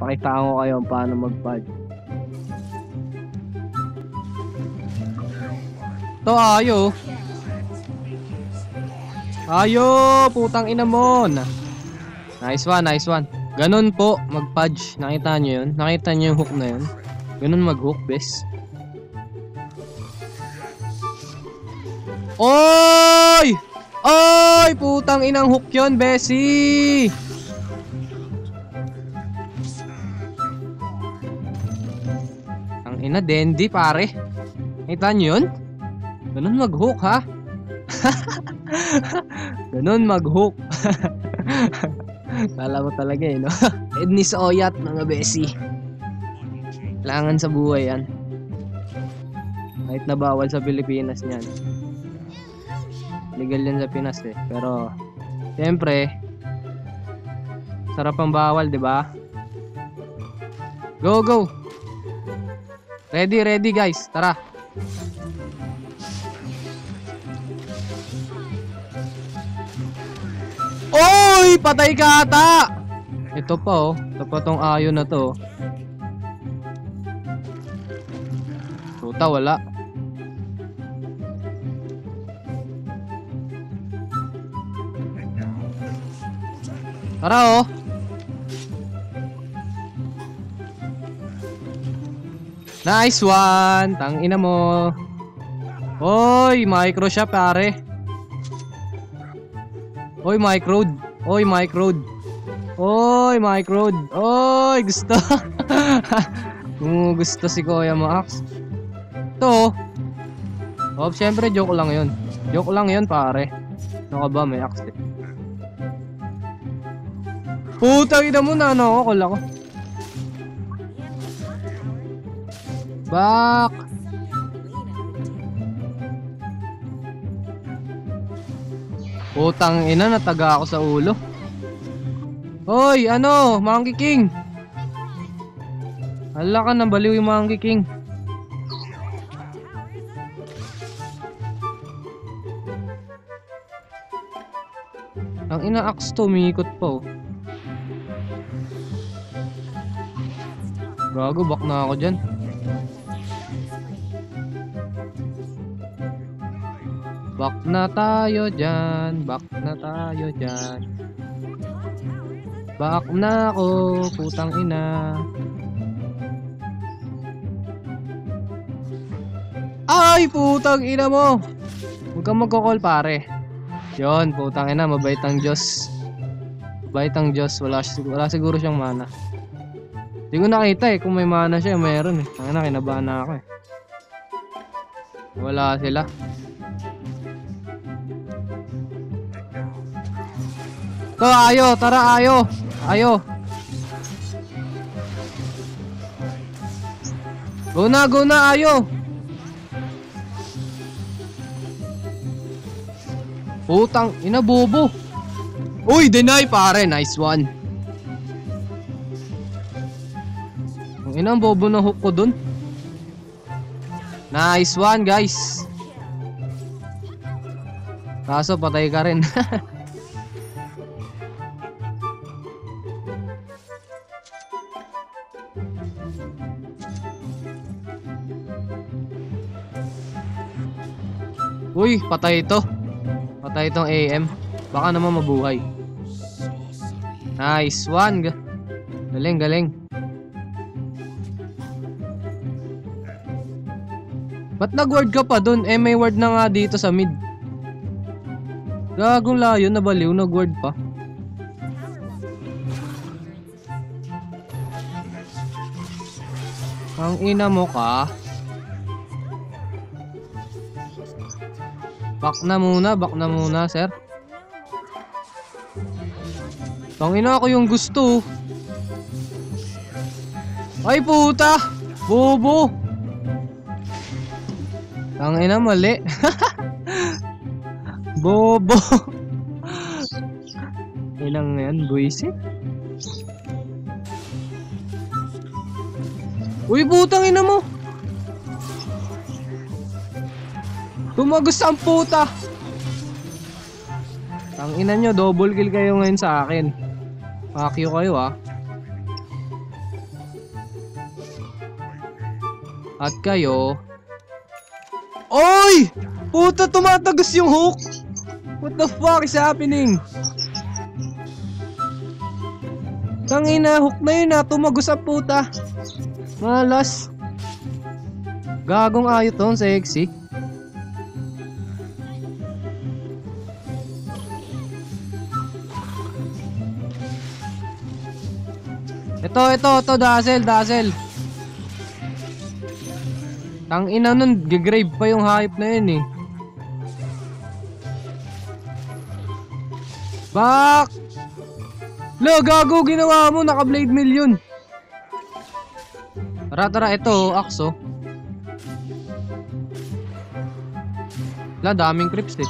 Pakitaan ko kayo paano mag-pod. To ayo. Ayo, putang ina mo. Nice one, nice one. Ganun po, mag-pudge. Nakita nyo yun? Nakita nyo yung hook na yun? Ganun mag-hook, bes. Oy! Oy! Putang inang hook yun, Bessie! Ina, Dendi, pare. Nakita nyo yun? Ganun mag-hook, ha? Ganun mag-hook. Kala mo talaga eh, no? Ednis Oyat, mga besi. Kailangan sa buhay yan. Kahit na bawal sa Pilipinas niyan. Legal yan sa Pinas eh. Pero, siyempre, sarap ang bawal, di ba? Go, go! Ready, ready guys. Tara. Oy! Patay ka ata! Ito pa oh. Ito pa tong ayo na to. Puta, wala. Tara oh. Nice one! Tang ina mo. Oy, micro siya pare. Oy, micro. Oy, micro. Oy, micro. Oy, gusto. Kung gusto si Kuya Max. Ito. Oh, syempre joke lang 'yun. Joke lang 'yun, pare. Ano ka ba, may axe eh. Putang ina mo na ano ako, kula Back. Putang ina, nataga ako sa ulo. Hoy, ano, Monkey King. Hala ka, nabaliw yung Monkey King. Ang ina-axe to, umiikot pa oh. Gago, back na ako dyan. Back na tayo dyan, back na tayo dyan. Back na ako, putang ina. Ay, putang ina mo! Huwag kang magkakall pare. Yon, putang ina, mabait ang Diyos. Mabait ang Diyos, wala, wala siguro siyang mana. Hindi ko nakita eh, kung may mana siya, meron eh. Ang ina, kinabahan na ako eh. Wala sila. To, ayo, tara, ayo. Ayo. Go na, go na, ayo. Putang, ina bobo. Uy, deny pare, nice one. Ang ina, ang bobo na hook ko dun. Nice one, guys. Kaso patay ka rin. Uy, patay ito. Patay itong AM. Baka naman mabuhay. Nice one. Ga- Galing, galing. Ba't nag-ward ka pa dun? Eh, may ward na nga dito sa mid. Gagong layo, nabaliw, nag-ward pa. Ang ina mo ka. Back na muna, back na muna, sir. Tang ina ako yung gusto. Ay puta! Bobo! Tang ina mali. Bobo! Ilang yan, buwisit? Uy, butang ina mo. Tumagos ang puta. Tang ina nyo, double kill kayo ngayon sa akin. Pakyo kayo ah. At kayo. Oy! Puta, tumatagos yung hook! What the fuck is happening? Tangina, hook na yun ah. na, tumagos ang puta. Malas. Gagong ayo to, sexy. Ito, ito, ito, Dazzle, Dazzle. Tang ina nun, gigrave pa yung hype na yun eh. Bak! Lo, gago, ginawa mo, naka-blade mill yun. Tara, tara, ito, akso. Wala, daming creeps eh.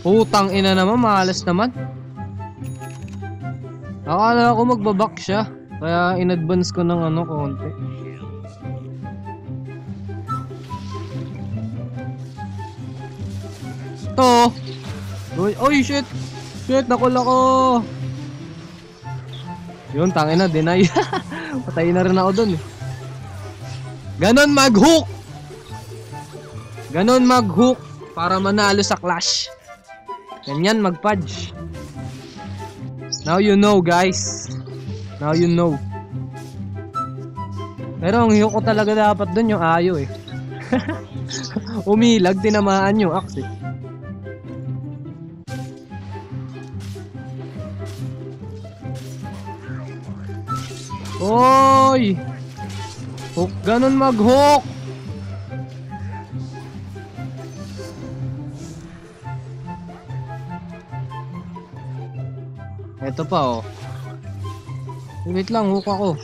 Putang ina naman, malas naman. Akala ko magbaback siya. Kaya in-advance ko ng ano, konti. To. Uy, oy, shit. Shit, nakul ako. Yun, tangin na, deny. Patay na rin ako dun eh. Ganon mag-hook. Ganon mag-hook para manalo sa clash. Ganyan mag-fudge. Now you know, guys. Now you know. Pero ang hiyo ko talaga dapat dun yung ayo eh. Umilag, tinamaan yung axe eh. Oy! Hook, ganun mag-hook! Ito pa oh. Wait lang, hook ako.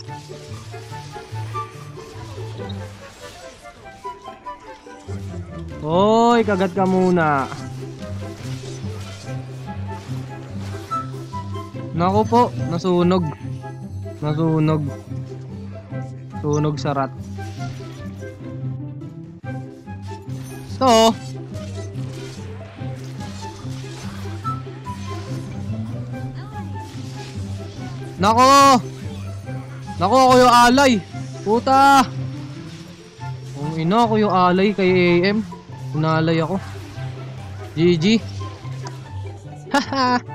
Oy, kagat ka muna. Nako po, nasunog. Nasunog. Sunog sa rat. To. Nako! Nako ako yung alay. Puta! Kung ina ako yung alay kay AM. Unalay ako. GG. Haha.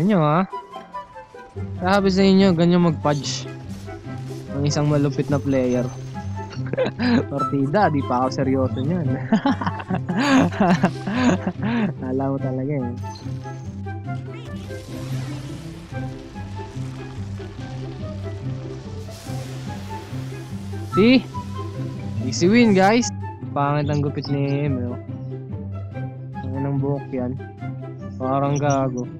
Ina nyo ha. Sabi sa inyo, ganyan mag-fudge. Ang isang malupit na player. Partida, di pa ako seryoso niyan. Alam mo talaga eh. See? Easy win guys. Pangit ang gupit ni Emil. Ang ng buhok yan. Parang gago.